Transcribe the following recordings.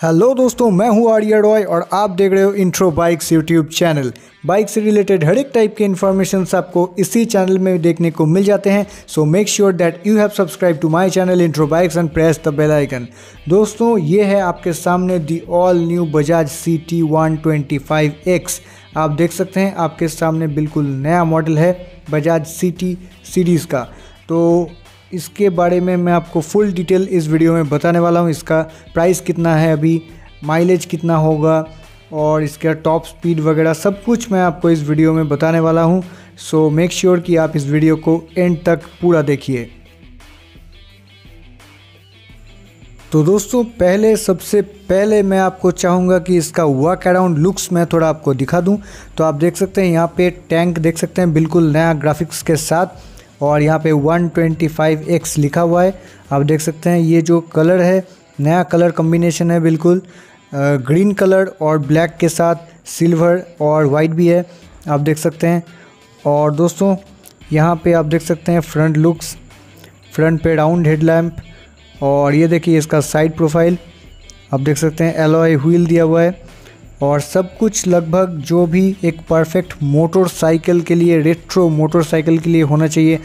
Hello दोस्तों, मैं हूँ आर्या रॉय और आप देख रहे हो intro bikes YouTube channel bike से रिलेटेड हर एक टाइप के इन्फॉर्मेशन आपको इसी चैनल में देखने को मिल जाते हैं। So make sure that you have subscribe to my channel intro bikes and press the bell icon दोस्तों, ये है आपके सामने the all new Bajaj C T one twenty five X आप देख सकते हैं, आपके सामने बिल्कुल नया मॉडल है बजाज सी टी सीरीज़ का। तो इसके बारे में मैं आपको फुल डिटेल इस वीडियो में बताने वाला हूँ। इसका प्राइस कितना है अभी माइलेज कितना होगा और इसका टॉप स्पीड वगैरह सब कुछ मैं आपको इस वीडियो में बताने वाला हूँ। सो मेक श्योर कि आप इस वीडियो को एंड तक पूरा देखिए। तो दोस्तों, पहले, सबसे पहले मैं आपको चाहूँगा कि इसका वर्क अराउंड लुक्स मैं थोड़ा आपको दिखा दूँ। तो आप देख सकते हैं, यहाँ पे टैंक देख सकते हैं, बिल्कुल नया ग्राफिक्स के साथ। और यहाँ पे 125x लिखा हुआ है। आप देख सकते हैं, ये जो कलर है, नया कलर कम्बिनेशन है बिल्कुल। ग्रीन कलर और ब्लैक के साथ सिल्वर और वाइट भी है। आप देख सकते हैं। और दोस्तों, यहाँ पे आप देख सकते हैं फ्रंट लुक्स फ्रंट पे राउंड हेडलैम्प और ये देखिए इसका साइड प्रोफ़ाइल आप देख सकते हैं एलॉय व्हील दिया हुआ है। और सब कुछ लगभग जो भी एक परफेक्ट मोटरसाइकिल के लिए रेट्रो मोटरसाइकिल के लिए होना चाहिए,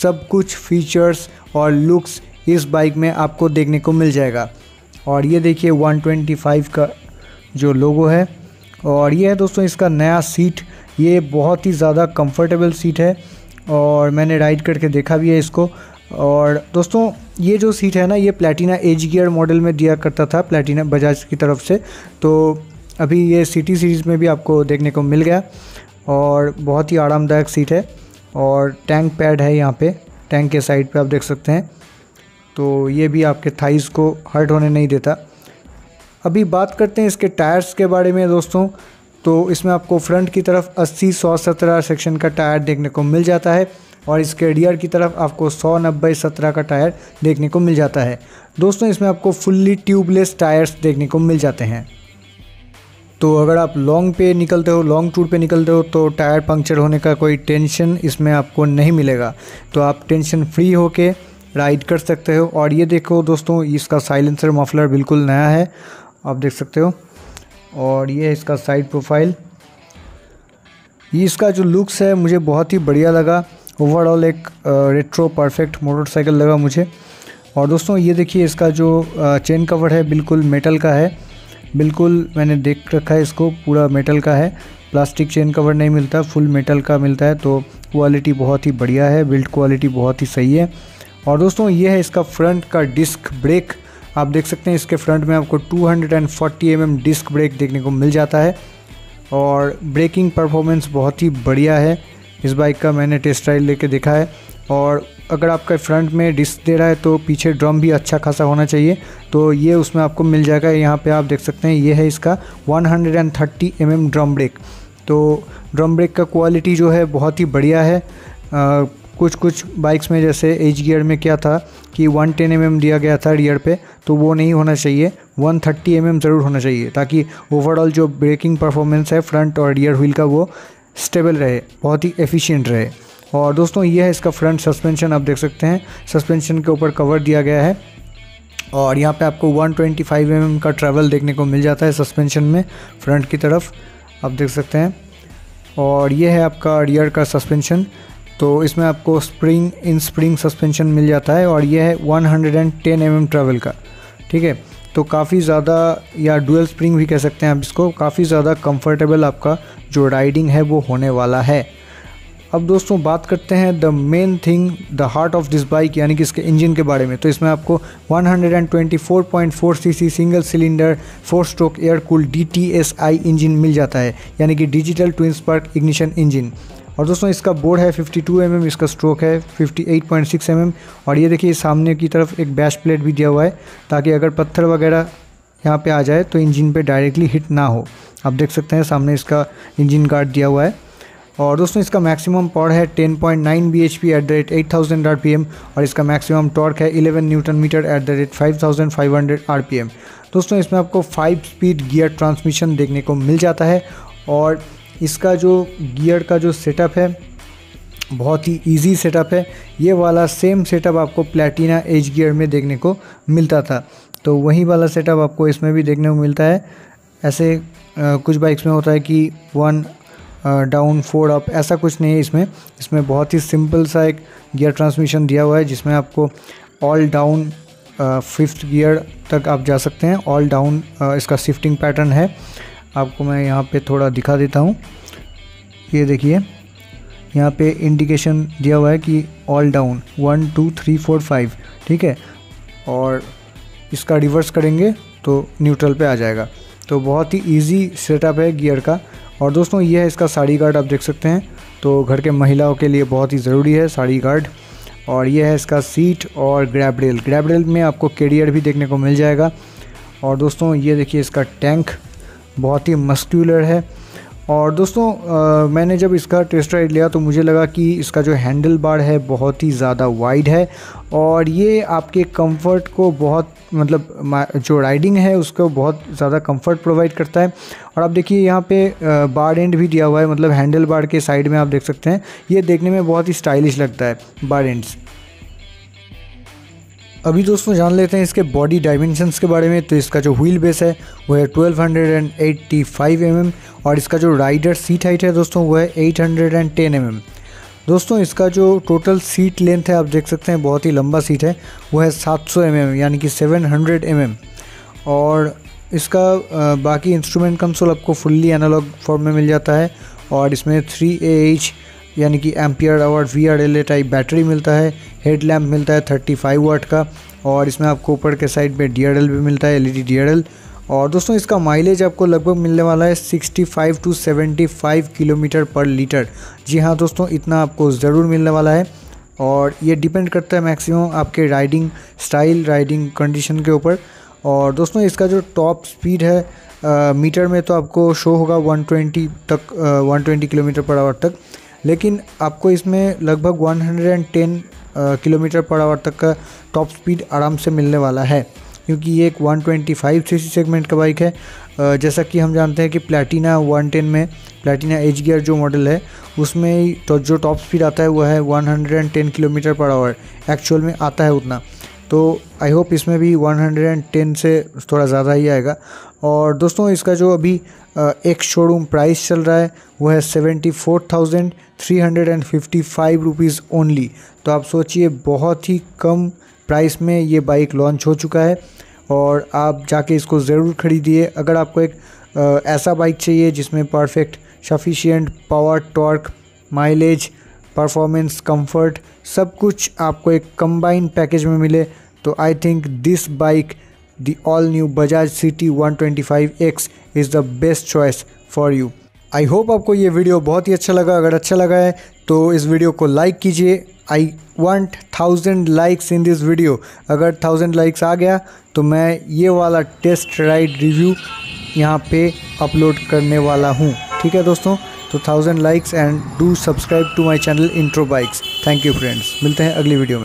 सब कुछ फीचर्स और लुक्स इस बाइक में आपको देखने को मिल जाएगा। और ये देखिए 125 का जो लोगो है। और ये है दोस्तों इसका नया सीट ये बहुत ही ज़्यादा कंफर्टेबल सीट है और मैंने राइड करके देखा भी है इसको। और दोस्तों ये जो सीट है ना, ये प्लेटिना एज गियर मॉडल में दिया करता था प्लेटिना बजाज की तरफ़ से। तो अभी ये सिटी सीरीज़ में भी आपको देखने को मिल गया और बहुत ही आरामदायक सीट है और टैंक पैड है यहाँ पे। टैंक के साइड पे आप देख सकते हैं। तो ये भी आपके थाइस को हर्ट होने नहीं देता। अभी बात करते हैं इसके टायर्स के बारे में दोस्तों। तो इसमें आपको फ्रंट की तरफ़ 80 सौ, सत्रह सेक्शन का टायर देखने को मिल जाता है और इसके रियर की तरफ़ आपको सौ, नब्बे, सत्रह का टायर देखने को मिल जाता है। दोस्तों, इसमें आपको फुल्ली ट्यूबलेस टायर्स देखने को मिल जाते हैं। तो अगर आप लॉन्ग पे निकलते हो लॉन्ग टूर पे निकलते हो तो टायर पंक्चर होने का कोई टेंशन इसमें आपको नहीं मिलेगा। तो आप टेंशन फ्री होके राइड कर सकते हो। और ये देखो दोस्तों, इसका साइलेंसर मफलर बिल्कुल नया है। आप देख सकते हो। और ये इसका साइड प्रोफ़ाइल इसका जो लुक्स है, मुझे बहुत ही बढ़िया लगा। ओवरऑल एक रेट्रो परफेक्ट मोटरसाइकिल लगा मुझे। और दोस्तों, ये देखिए इसका जो चेन कवर है, बिल्कुल मेटल का है। बिल्कुल मैंने देख रखा है, इसको पूरा मेटल का है। प्लास्टिक चेन कवर नहीं मिलता फुल मेटल का मिलता है तो क्वालिटी बहुत ही बढ़िया है बिल्ड क्वालिटी बहुत ही सही है। और दोस्तों, ये है इसका फ्रंट का डिस्क ब्रेक आप देख सकते हैं, इसके फ्रंट में आपको 240 फोर्टी mm डिस्क ब्रेक देखने को मिल जाता है। और ब्रेकिंग परफॉर्मेंस बहुत ही बढ़िया है। इस बाइक का मैंने टेस्ट राइड लेके देखा है। और अगर आपका फ्रंट में डिस्क दे रहा है तो पीछे ड्रम भी अच्छा खासा होना चाहिए। तो ये उसमें आपको मिल जाएगा। यहाँ पे आप देख सकते हैं ये है इसका 130 हंड्रेड mm ड्रम ब्रेक तो ड्रम ब्रेक का क्वालिटी जो है बहुत ही बढ़िया है। आ, कुछ कुछ बाइक्स में जैसे एच गियर में क्या था कि 110 टेन mm दिया गया था रियर पे तो वो नहीं होना चाहिए। 130 थर्टी mm ज़रूर होना चाहिए ताकि ओवरऑल जो ब्रेकिंग परफॉर्मेंस है फ्रंट और रियर व्हील का वो स्टेबल रहे बहुत ही एफिशिएंट रहे। और दोस्तों, ये है इसका फ्रंट सस्पेंशन आप देख सकते हैं। सस्पेंशन के ऊपर कवर दिया गया है। और यहाँ पे आपको 125 ट्वेंटी mm का ट्रैवल देखने को मिल जाता है सस्पेंशन में फ्रंट की तरफ़। आप देख सकते हैं। और ये है आपका रियर का सस्पेंशन तो इसमें आपको स्प्रिंग इन स्प्रिंग सस्पेंशन मिल जाता है और ये है 110 हंड्रेड mm ट्रैवल का। ठीक है? तो काफ़ी ज़्यादा, या डुअल स्प्रिंग भी कह सकते हैं आप इसको, काफ़ी ज़्यादा कंफर्टेबल आपका जो राइडिंग है वो होने वाला है। अब दोस्तों बात करते हैं the main thing the heart of this bike यानी कि इसके इंजन के बारे में। तो इसमें आपको 124.4 cc single cylinder four stroke air cooled engine मिल जाता है, यानी कि digital twin spark ignition engine और दोस्तों इसका बोर्ड है 52 टू mm इसका स्ट्रोक है 58.6 mm और ये देखिए सामने की तरफ़ एक बैश प्लेट भी दिया हुआ है, ताकि अगर पत्थर वगैरह यहाँ पे आ जाए तो इंजन पे डायरेक्टली हिट ना हो। आप देख सकते हैं सामने इसका इंजन गार्ड दिया हुआ है। और दोस्तों इसका मैक्सिमम पावर है 10.9 point nine B H P at the rate eight thousand R P M और इसका मैक्सिमम टॉर्क है 11 newton metre at the rate five thousand five hundred R P M दोस्तों इसमें आपको फाइव स्पीड गियर ट्रांसमिशन देखने को मिल जाता है और इसका जो गियर का जो सेटअप है बहुत ही इजी सेटअप है। ये वाला सेम सेटअप आपको प्लेटिना एज गियर में देखने को मिलता था। तो वही वाला सेटअप आपको इसमें भी देखने को मिलता है। ऐसे आ, कुछ बाइक्स में होता है कि वन डाउन फोर अप, ऐसा कुछ नहीं है इसमें। इसमें बहुत ही सिंपल सा एक गियर ट्रांसमिशन दिया हुआ है, जिसमें आपको ऑल डाउन फिफ्थ गियर तक आप जा सकते हैं। ऑल डाउन इसका शिफ्टिंग पैटर्न है। आपको मैं यहाँ पे थोड़ा दिखा देता हूँ। ये देखिए, यहाँ पे इंडिकेशन दिया हुआ है कि all down, one, two, three, four, five, ठीक है? और इसका रिवर्स करेंगे तो न्यूट्रल पे आ जाएगा। तो बहुत ही इजी सेटअप है गियर का। और दोस्तों, ये है इसका साड़ी गार्ड आप देख सकते हैं। तो घर के महिलाओं के लिए बहुत ही ज़रूरी है साड़ी गार्ड और ये है इसका सीट और ग्रैब रेल ग्रैब रेल में आपको कैरियर भी देखने को मिल जाएगा। और दोस्तों, ये देखिए इसका टैंक बहुत ही मस्क्यूलर है। और दोस्तों आ, मैंने जब इसका टेस्ट राइड लिया तो मुझे लगा कि इसका जो हैंडल बार है बहुत ही ज़्यादा वाइड है और ये आपके कंफर्ट को बहुत मतलब जो राइडिंग है उसको बहुत ज़्यादा कंफर्ट प्रोवाइड करता है। और आप देखिए यहाँ पे बार एंड भी दिया हुआ है मतलब हैंडल बार के साइड में आप देख सकते हैं। ये देखने में बहुत ही स्टाइलिश लगता है बार एंड्स अभी दोस्तों जान लेते हैं इसके बॉडी डायमेंशंस के बारे में तो इसका जो व्हील बेस है, वो है 1285 mm और इसका जो राइडर सीट हाइट है दोस्तों, वो है 810 mm दोस्तों, इसका जो टोटल सीट लेंथ है, आप देख सकते हैं, बहुत ही लंबा सीट है, वो है 700 mm यानी कि 700 mm और इसका बाकी इंस्ट्रूमेंट कंसोल आपको फुल्ली एनालॉग फॉर्म में मिल जाता है, और इसमें थ्री ए एच यानी कि ampere hour V R L A type battery मिलता है हेड लैम्प मिलता है थर्टी फाइव वाट का और इसमें आपको ऊपर के साइड में डी आर एल भी मिलता है L E D D R L और दोस्तों इसका माइलेज आपको लगभग मिलने वाला है 65 टू 75 किलोमीटर पर लीटर जी हाँ दोस्तों इतना आपको ज़रूर मिलने वाला है और ये डिपेंड करता है मैक्सिमम आपके राइडिंग स्टाइल राइडिंग कंडीशन के ऊपर। और दोस्तों इसका जो टॉप स्पीड है आ, मीटर में तो आपको शो होगा 120 तक आ, 120 किलोमीटर पर आवर तक। लेकिन आपको इसमें लगभग 110 किलोमीटर पर आवर तक का टॉप स्पीड आराम से मिलने वाला है। क्योंकि ये एक 125 सीसी सेगमेंट का बाइक है। जैसा कि हम जानते हैं कि प्लेटिना 110 में प्लेटिना एच गियर जो मॉडल है, उसमें तो जो टॉप स्पीड आता है, वो है 110 किलोमीटर पर आवर एक्चुअल में आता है उतना। तो आई होप इसमें भी 110 से थोड़ा ज़्यादा ही आएगा। और दोस्तों, इसका जो अभी एक शोरूम प्राइस चल रहा है, वो है seventy four thousand three hundred and fifty five rupees only तो आप सोचिए, बहुत ही कम प्राइस में ये बाइक लॉन्च हो चुका है और आप जाके इसको ज़रूर ख़रीदिए। अगर आपको एक ऐसा बाइक चाहिए जिसमें perfect sufficient power torque mileage performance comfort सब कुछ आपको एक कंबाइन पैकेज में मिले तो I think this bike all new Bajaj CT 125X is the best choice for you I hope आपको ये वीडियो बहुत ही अच्छा लगा। अगर अच्छा लगा है तो इस वीडियो को लाइक कीजिए। I want thousand likes in this video अगर थाउज़ेंड लाइक्स आ गया तो मैं ये वाला टेस्ट राइड रिव्यू यहाँ पे अपलोड करने वाला हूँ। ठीक है दोस्तों? तो thousand likes and do subscribe to my channel intro bikes thank you friends मिलते हैं अगली वीडियो में।